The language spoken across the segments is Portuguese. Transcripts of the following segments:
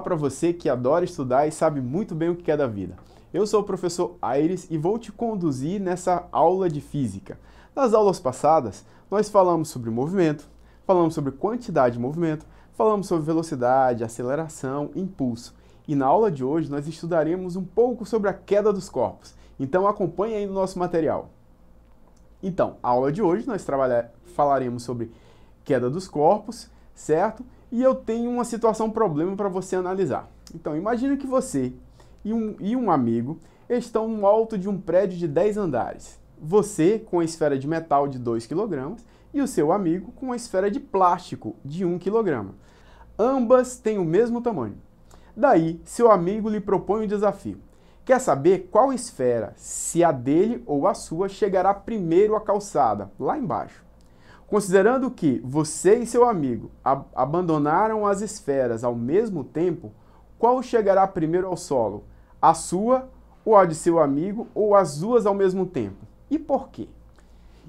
Para você que adora estudar e sabe muito bem o que é da vida. Eu sou o professor Aires e vou te conduzir nessa aula de física. Nas aulas passadas, nós falamos sobre movimento, falamos sobre quantidade de movimento, falamos sobre velocidade, aceleração, impulso. E na aula de hoje nós estudaremos um pouco sobre a queda dos corpos. Então acompanhe aí no nosso material. Então, a aula de hoje nós falaremos sobre queda dos corpos, certo? E eu tenho uma situação problema para você analisar. Então, imagine que você e um, e um amigo estão no alto de um prédio de 10 andares. Você com a esfera de metal de 2 kg e o seu amigo com a esfera de plástico de 1 kg. Ambas têm o mesmo tamanho. Daí, seu amigo lhe propõe um desafio. Quer saber qual esfera, se a dele ou a sua, chegará primeiro à calçada, lá embaixo? Considerando que você e seu amigo ab abandonaram as esferas ao mesmo tempo, qual chegará primeiro ao solo? A sua ou a de seu amigo ou as duas ao mesmo tempo? E por quê?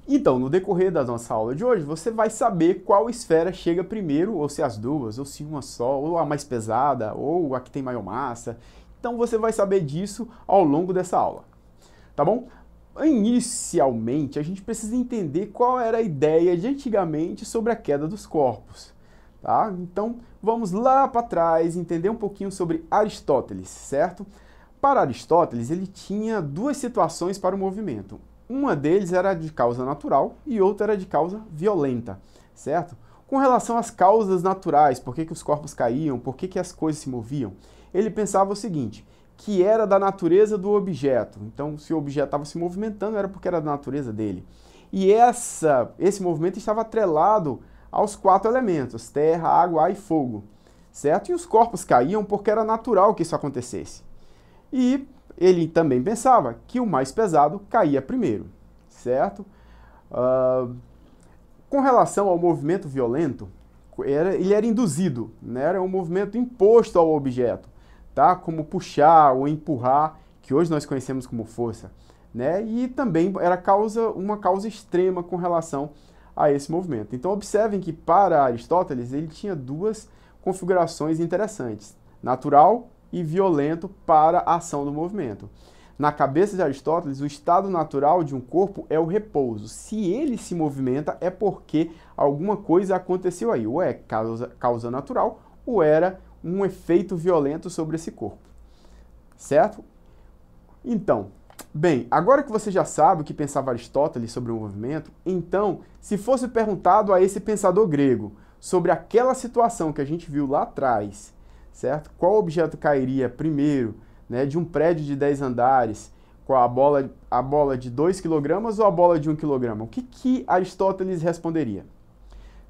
Então, no decorrer da nossa aula de hoje, você vai saber qual esfera chega primeiro, ou se as duas, ou se uma só, ou a mais pesada, ou a que tem maior massa. Então, você vai saber disso ao longo dessa aula. Tá bom? Inicialmente, a gente precisa entender qual era a ideia de antigamente sobre a queda dos corpos. Tá? Então, vamos lá para trás entender um pouquinho sobre Aristóteles, certo? Para Aristóteles, ele tinha duas situações para o movimento. Uma deles era de causa natural e outra era de causa violenta, certo? Com relação às causas naturais, por que, que os corpos caíam, por que, que as coisas se moviam, ele pensava o seguinte: que era da natureza do objeto. Então, se o objeto estava se movimentando, era porque era da natureza dele. E essa, esse movimento estava atrelado aos quatro elementos: terra, água, ar e fogo. Certo? E os corpos caíam porque era natural que isso acontecesse. E ele também pensava que o mais pesado caía primeiro. Certo? Uh, com relação ao movimento violento, era, ele era induzido, né? era um movimento imposto ao objeto tá? Como puxar ou empurrar, que hoje nós conhecemos como força, né? E também era causa, uma causa extrema com relação a esse movimento. Então observem que para Aristóteles ele tinha duas configurações interessantes: natural e violento para a ação do movimento. Na cabeça de Aristóteles, o estado natural de um corpo é o repouso. Se ele se movimenta, é porque alguma coisa aconteceu aí. Ou é causa, causa natural, ou era um efeito violento sobre esse corpo. Certo? Então, bem, agora que você já sabe o que pensava Aristóteles sobre o movimento, então, se fosse perguntado a esse pensador grego sobre aquela situação que a gente viu lá atrás, certo? Qual objeto cairia primeiro, né, de um prédio de 10 andares, com a bola, a bola de 2 kg ou a bola de 1 kg? O que, que Aristóteles responderia?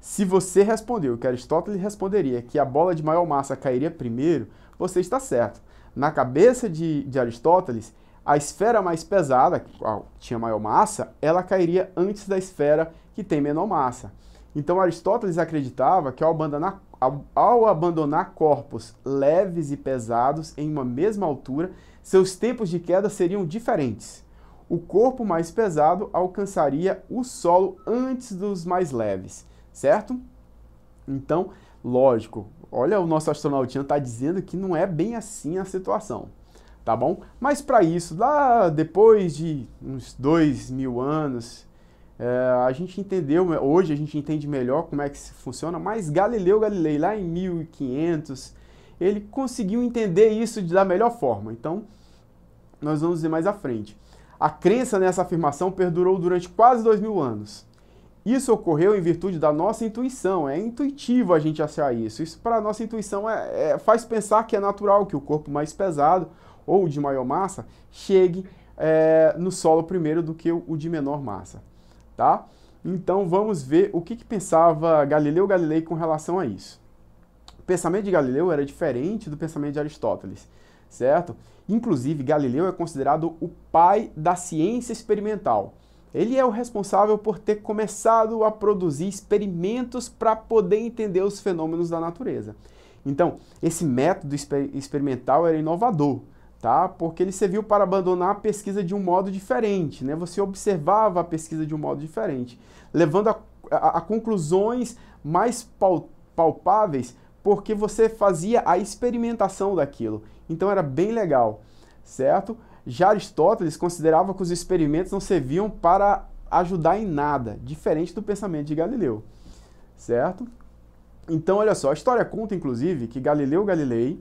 Se você respondeu que Aristóteles responderia que a bola de maior massa cairia primeiro, você está certo. Na cabeça de, de Aristóteles, a esfera mais pesada, que tinha maior massa, ela cairia antes da esfera que tem menor massa. Então Aristóteles acreditava que ao abandonar, ao, ao abandonar corpos leves e pesados em uma mesma altura, seus tempos de queda seriam diferentes. O corpo mais pesado alcançaria o solo antes dos mais leves certo? Então, lógico, olha, o nosso astronautinho está dizendo que não é bem assim a situação, tá bom? Mas para isso, lá depois de uns dois mil anos, é, a gente entendeu, hoje a gente entende melhor como é que funciona, mas Galileu Galilei, lá em 1500, ele conseguiu entender isso da melhor forma. Então, nós vamos ver mais à frente. A crença nessa afirmação perdurou durante quase dois mil anos. Isso ocorreu em virtude da nossa intuição, é intuitivo a gente achar isso. Isso para a nossa intuição é, é, faz pensar que é natural que o corpo mais pesado ou de maior massa chegue é, no solo primeiro do que o, o, de menor massa, tá? Então vamos ver o que, que pensava Galileu Galilei com relação a isso. O pensamento de Galileu era diferente do pensamento de Aristóteles, certo? Inclusive, Galileu é considerado o pai da ciência experimental. Ele é o responsável por ter começado a produzir experimentos para poder entender os fenômenos da natureza. Então, esse método exper experimental era inovador, tá? Porque ele serviu para abandonar a pesquisa de um modo diferente, né? Você observava a pesquisa de um modo diferente, levando a, a, a conclusões mais palpáveis porque você fazia a experimentação daquilo. Então era bem legal, certo? Já Aristóteles considerava que os experimentos não serviam para ajudar em nada, diferente do pensamento de Galileu, certo? Então, olha só, a história conta, inclusive, que Galileu Galilei,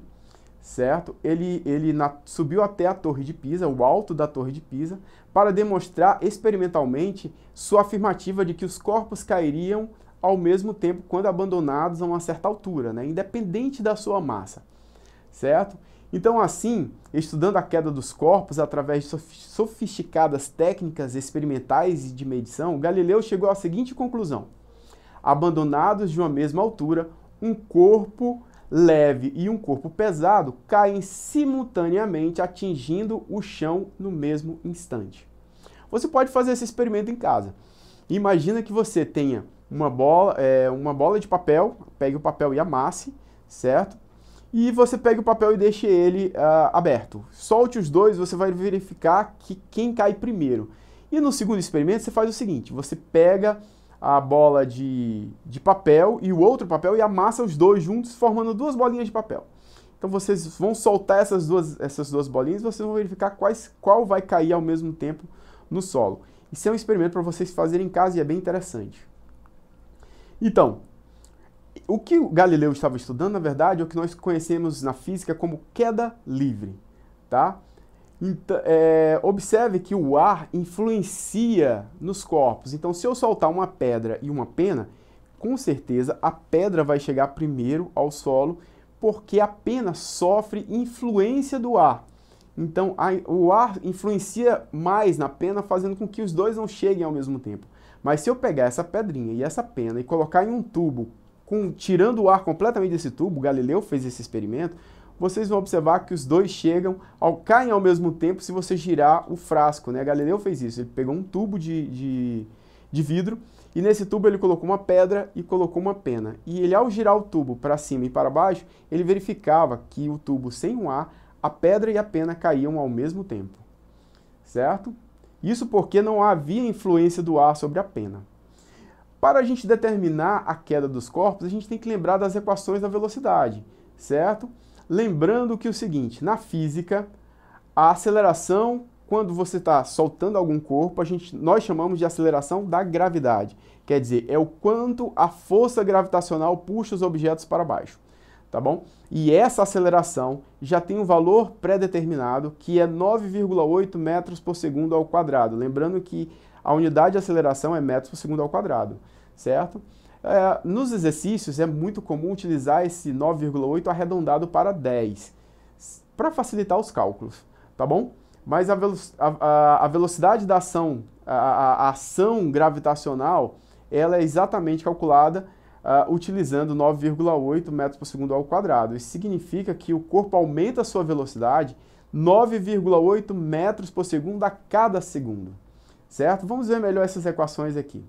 certo? Ele, ele na, subiu até a Torre de Pisa, o alto da Torre de Pisa, para demonstrar experimentalmente sua afirmativa de que os corpos cairiam ao mesmo tempo quando abandonados a uma certa altura, né? independente da sua massa, certo? Então, assim, estudando a queda dos corpos através de sofisticadas técnicas experimentais e de medição, Galileu chegou à seguinte conclusão: abandonados de uma mesma altura, um corpo leve e um corpo pesado caem simultaneamente, atingindo o chão no mesmo instante. Você pode fazer esse experimento em casa. Imagina que você tenha uma bola, é, uma bola de papel, pegue o papel e amasse, certo? E você pega o papel e deixe ele uh, aberto. Solte os dois, você vai verificar que quem cai primeiro. E no segundo experimento você faz o seguinte, você pega a bola de, de papel e o outro papel e amassa os dois juntos, formando duas bolinhas de papel. Então vocês vão soltar essas duas, essas duas bolinhas e vocês vão verificar quais, qual vai cair ao mesmo tempo no solo. Isso é um experimento para vocês fazerem em casa e é bem interessante. Então, o que o Galileu estava estudando, na verdade, é o que nós conhecemos na física como queda livre, tá? Então, é, observe que o ar influencia nos corpos. Então, se eu soltar uma pedra e uma pena, com certeza a pedra vai chegar primeiro ao solo, porque a pena sofre influência do ar. Então, a, o ar influencia mais na pena, fazendo com que os dois não cheguem ao mesmo tempo. Mas se eu pegar essa pedrinha e essa pena e colocar em um tubo, com, tirando o ar completamente desse tubo, Galileu fez esse experimento, vocês vão observar que os dois chegam, ao, caem ao mesmo tempo se você girar o frasco. Né? Galileu fez isso, ele pegou um tubo de, de, de vidro e nesse tubo ele colocou uma pedra e colocou uma pena. E ele, ao girar o tubo para cima e para baixo, ele verificava que o tubo sem o ar, a pedra e a pena caíam ao mesmo tempo. Certo? Isso porque não havia influência do ar sobre a pena. Para a gente determinar a queda dos corpos, a gente tem que lembrar das equações da velocidade, certo? Lembrando que o seguinte, na física, a aceleração, quando você está soltando algum corpo, a gente, nós chamamos de aceleração da gravidade. Quer dizer, é o quanto a força gravitacional puxa os objetos para baixo tá bom? E essa aceleração já tem um valor pré-determinado que é 9,8 metros por segundo ao quadrado. Lembrando que a unidade de aceleração é metros por segundo ao quadrado, certo? É, nos exercícios é muito comum utilizar esse 9,8 arredondado para 10, para facilitar os cálculos, tá bom? Mas a, velo a, a velocidade da ação, a, a ação gravitacional, ela é exatamente calculada uh, utilizando 9,8 metros por segundo ao quadrado. Isso significa que o corpo aumenta a sua velocidade 9,8 metros por segundo a cada segundo. Certo? Vamos ver melhor essas equações aqui.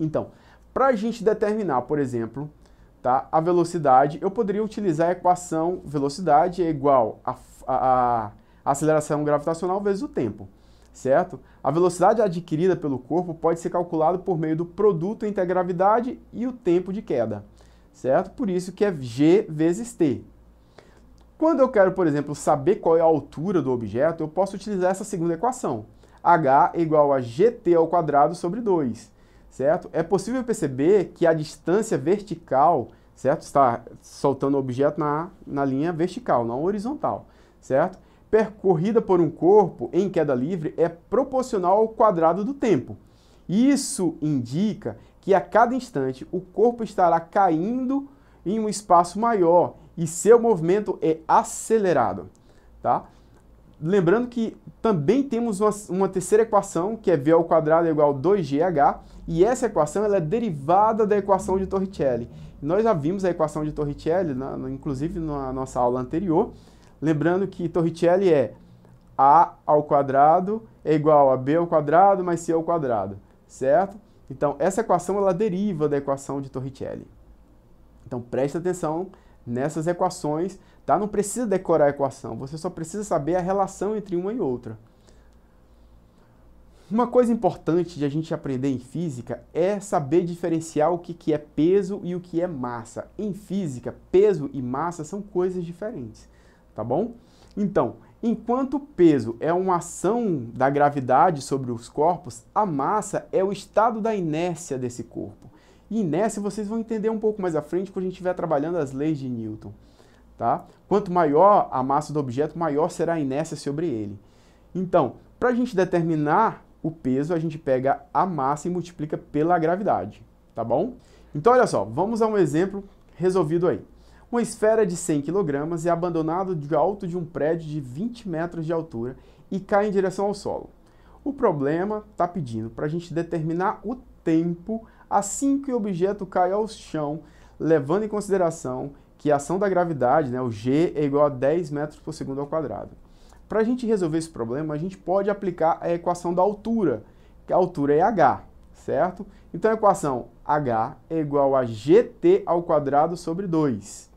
Então, para a gente determinar, por exemplo, tá, a velocidade, eu poderia utilizar a equação velocidade é igual a, a, a aceleração gravitacional vezes o tempo certo? A velocidade adquirida pelo corpo pode ser calculada por meio do produto entre a gravidade e o tempo de queda, certo? Por isso que é g vezes t. Quando eu quero, por exemplo, saber qual é a altura do objeto, eu posso utilizar essa segunda equação. H igual a gt ao quadrado sobre 2, certo? É possível perceber que a distância vertical, certo? Está soltando o objeto na, na linha vertical, não horizontal, certo? percorrida por um corpo em queda livre é proporcional ao quadrado do tempo. Isso indica que a cada instante o corpo estará caindo em um espaço maior e seu movimento é acelerado. Tá? Lembrando que também temos uma, uma, terceira equação, que é v ao quadrado é igual a 2gh, e essa equação ela é derivada da equação de Torricelli. Nós já vimos a equação de Torricelli, na, na, inclusive na nossa aula anterior, Lembrando que Torricelli é a ao quadrado é igual a b ao quadrado mais c ao quadrado, certo? Então, essa equação ela deriva da equação de Torricelli. Então, preste atenção nessas equações, tá? Não precisa decorar a equação, você só precisa saber a relação entre uma e outra. uma coisa importante de a gente aprender em física é saber diferenciar o que, que é peso e o que é massa. Em física, peso e massa são coisas diferentes, tá bom? Então, enquanto o peso é uma ação da gravidade sobre os corpos, a massa é o estado da inércia desse corpo. E inércia vocês vão entender um pouco mais à frente quando a gente estiver trabalhando as leis de Newton. Tá? Quanto maior a massa do objeto, maior será a inércia sobre ele. Então, para a gente determinar o peso, a gente pega a massa e multiplica pela gravidade, tá bom? Então, olha só, vamos a um exemplo resolvido aí. Uma esfera de 100 kg é abandonada de alto de um prédio de 20 metros de altura e cai em direção ao solo. O problema está pedindo para a gente determinar o tempo assim que o objeto cai ao chão, levando em consideração que a ação da gravidade, né, o G, é igual a 10 metros por segundo ao quadrado. Para a gente resolver esse problema, a gente pode aplicar a equação da altura, que a altura é h, certo? Então a equação h é igual a gt ao quadrado sobre 2.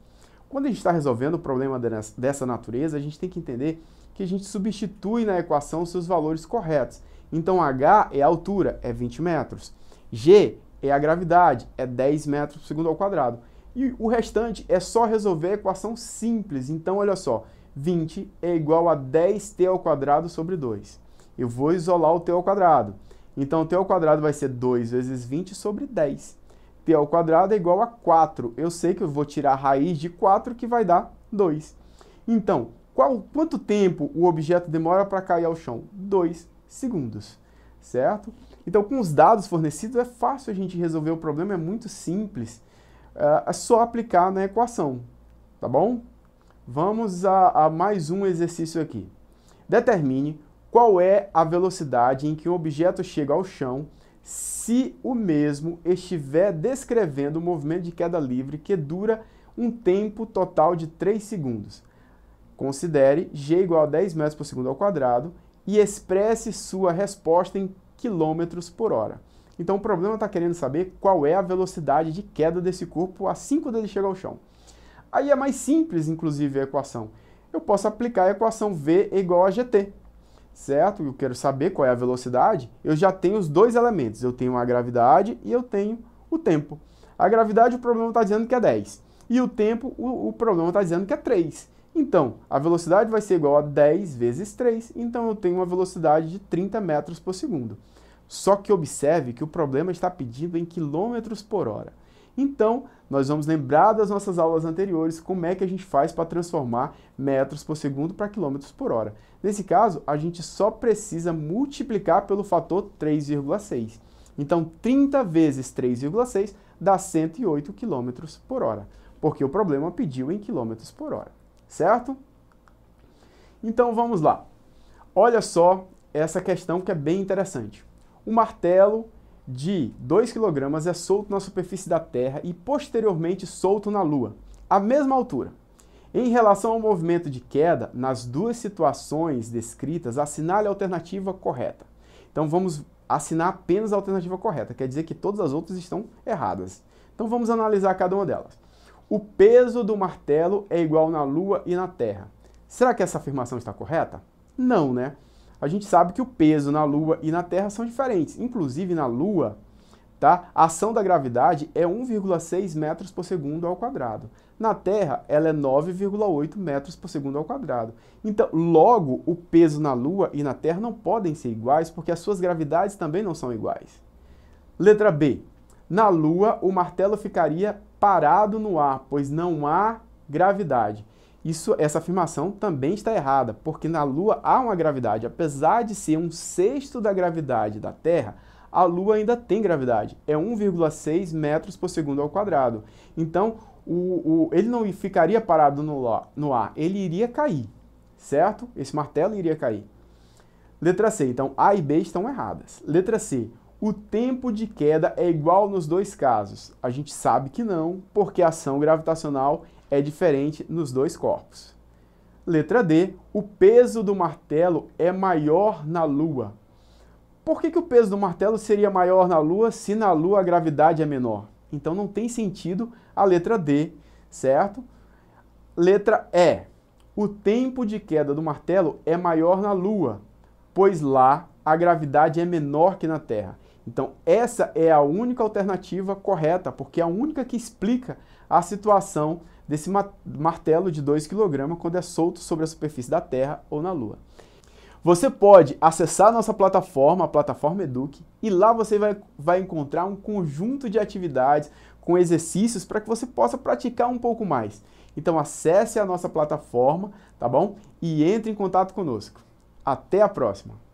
Quando a gente está resolvendo o problema dessa natureza, a gente tem que entender que a gente substitui na equação seus valores corretos. Então h é a altura, é 20 metros. g é a gravidade, é 10 metros por segundo ao quadrado. E o restante é só resolver a equação simples. Então, olha só, 20 é igual a 10t ao quadrado sobre 2. Eu vou isolar o t ao quadrado. Então, t ao quadrado vai ser 2 vezes 20 sobre 10. t ao quadrado é igual a 4. Eu sei que eu vou tirar a raiz de 4, que vai dar 2. Então, qual, quanto tempo o objeto demora para cair ao chão? 2 segundos, certo? Então, com os dados fornecidos, é fácil a gente resolver o problema, é muito simples. É só aplicar na equação, tá bom? Vamos a, a mais um exercício aqui. Determine qual é a velocidade em que um objeto chega ao chão se o mesmo estiver descrevendo o movimento de queda livre que dura um tempo total de 3 segundos. Considere g igual a 10 metros por segundo ao quadrado e expresse sua resposta em quilômetros por hora. Então o problema está querendo saber qual é a velocidade de queda desse corpo assim quando ele chega ao chão. Aí é mais simples, inclusive, a equação. Eu posso aplicar a equação V igual a GT, certo? Eu quero saber qual é a velocidade. Eu já tenho os dois elementos. Eu tenho a gravidade e eu tenho o tempo. A gravidade, o problema está dizendo que é 10. E o tempo, o, o problema está dizendo que é 3. Então, a velocidade vai ser igual a 10 vezes 3. Então, eu tenho uma velocidade de 30 metros por segundo. Só que observe que o problema está pedindo em quilômetros por hora. Então, nós vamos lembrar das nossas aulas anteriores como é que a gente faz para transformar metros por segundo para quilômetros por hora. Nesse caso, a gente só precisa multiplicar pelo fator 3,6. Então, 30 vezes 3,6 dá 108 quilômetros por hora, porque o problema pediu em quilômetros por hora, certo? Então, vamos lá. Olha só essa questão que é bem interessante. O martelo de 2 kg é solto na superfície da Terra e posteriormente solto na Lua, à mesma altura. Em relação ao movimento de queda, nas duas situações descritas, assinale a alternativa correta. Então vamos assinar apenas a alternativa correta, quer dizer que todas as outras estão erradas. Então vamos analisar cada uma delas. O peso do martelo é igual na Lua e na Terra. Será que essa afirmação está correta? Não, né? A gente sabe que o peso na Lua e na Terra são diferentes. Inclusive na Lua, tá? a ação da gravidade é 1,6 metros por segundo ao quadrado. Na Terra, ela é 9,8 metros por segundo ao quadrado. Então, logo, o peso na Lua e na Terra não podem ser iguais, porque as suas gravidades também não são iguais. Letra B. Na Lua, o martelo ficaria parado no ar, pois não há gravidade. Isso, essa afirmação também está errada, porque na Lua há uma gravidade. Apesar de ser um sexto da gravidade da Terra, a Lua ainda tem gravidade. É 1,6 metros por segundo ao quadrado. Então, o, o, ele não ficaria parado no, no ar, ele iria cair, certo? Esse martelo iria cair. Letra C. Então, A e B estão erradas. Letra C. O tempo de queda é igual nos dois casos. A gente sabe que não, porque a ação gravitacional é diferente nos dois corpos. Letra D. O peso do martelo é maior na Lua. Por que, que o peso do martelo seria maior na Lua se na Lua a gravidade é menor? Então não tem sentido a letra D, certo? Letra E. O tempo de queda do martelo é maior na Lua, pois lá a gravidade é menor que na Terra. Então, essa é a única alternativa correta, porque é a única que explica a situação desse martelo de 2 kg quando é solto sobre a superfície da Terra ou na Lua. Você pode acessar a nossa plataforma, a plataforma Eduque, e lá você vai, vai encontrar um conjunto de atividades com exercícios para que você possa praticar um pouco mais. Então acesse a nossa plataforma, tá bom? E entre em contato conosco. Até a próxima!